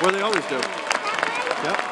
Well, they always do. Yep.